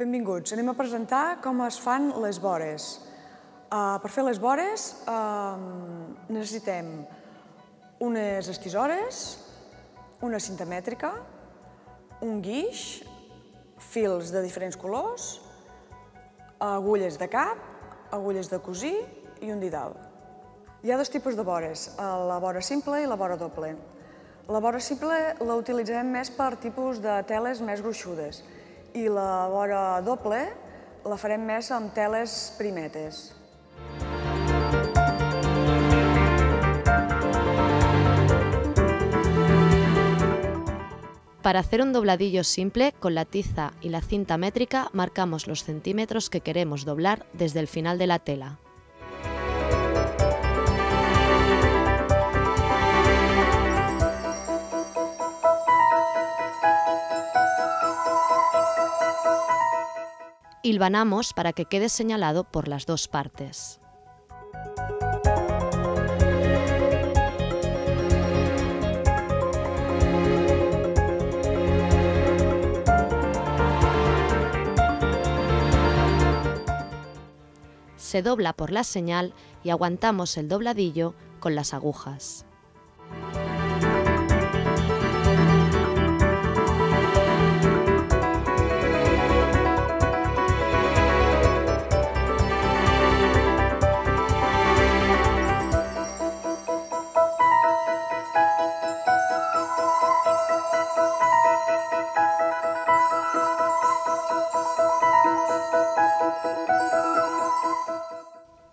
Benvinguts. Anem a presentar com es fan les vores. Uh, per fer les vores uh, necessitem unes estisores, una cinta mètrica, un guix, fils de diferents colors, agulles de cap, agulles de cosir i un didal. Hi ha dos tipus de vores, la vora simple i la vora doble. La vora simple la utilitzem més per tipus de teles més gruixudes, i la vora doble la farem més amb teles primetes. Para hacer un dobladillo simple, con la tiza y la cinta métrica marcamos los centímetros que queremos doblar desde el final de la tela. Hilvanamos para que quede señalado por las dos partes. Se dobla por la señal y aguantamos el dobladillo con las agujas.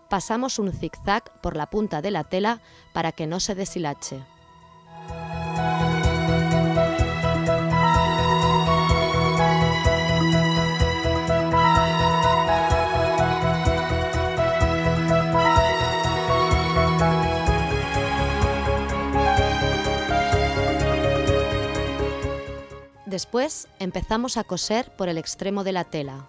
Pasamos un zigzag por la punta de la tela para que no se deshilache. Después empezamos a coser por el extremo de la tela.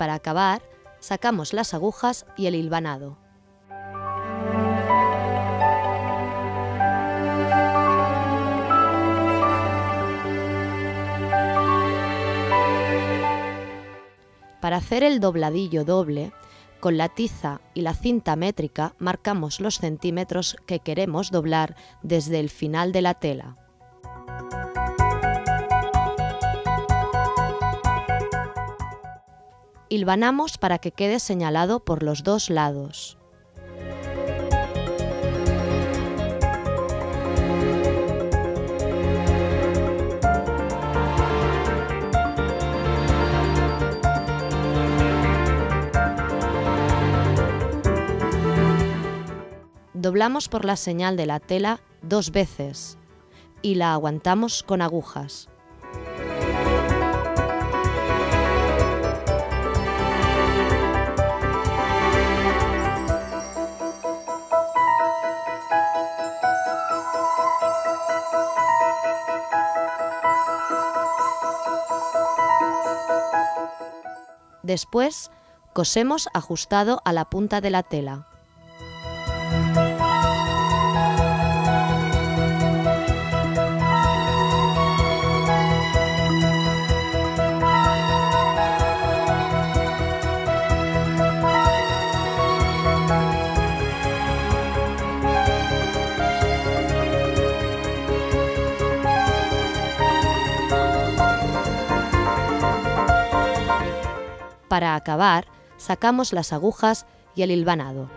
Para acabar, sacamos las agujas y el hilvanado. Para hacer el dobladillo doble, con la tiza y la cinta métrica marcamos los centímetros que queremos doblar desde el final de la tela. Hilvanamos para que quede señalado por los dos lados. Doblamos por la señal de la tela dos veces y la aguantamos con agujas. Después, cosemos ajustado a la punta de la tela. Para acabar, sacamos las agujas y el hilvanado.